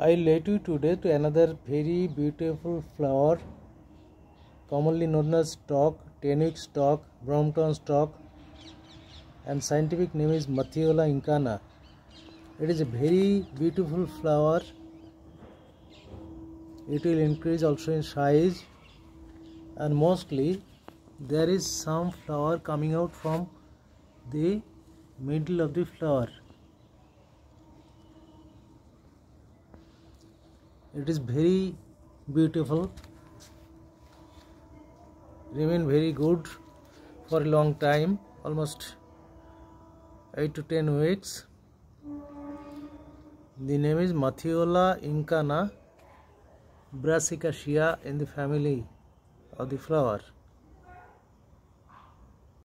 I lead you today to another very beautiful flower commonly known as stock, ten stock, Brompton stock and scientific name is Matthiola incana. It is a very beautiful flower. It will increase also in size and mostly there is some flower coming out from the middle of the flower. It is very beautiful. Remain very good for a long time. Almost 8 to 10 weeks. The name is Matthiola incana brassicaceae in the family of the flower